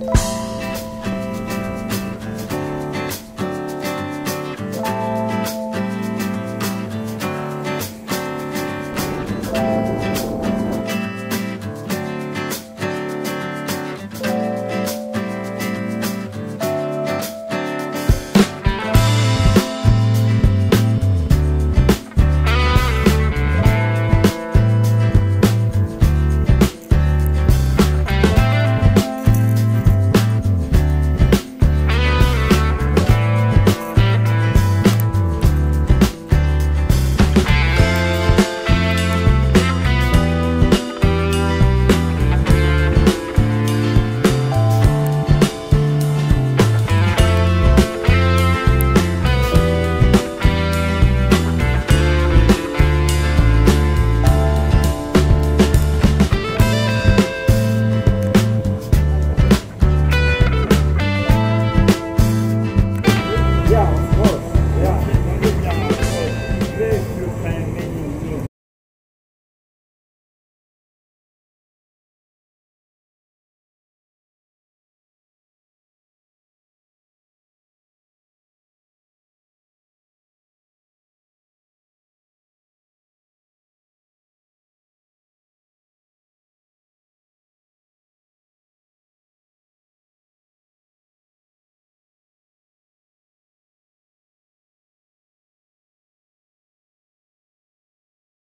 Bye.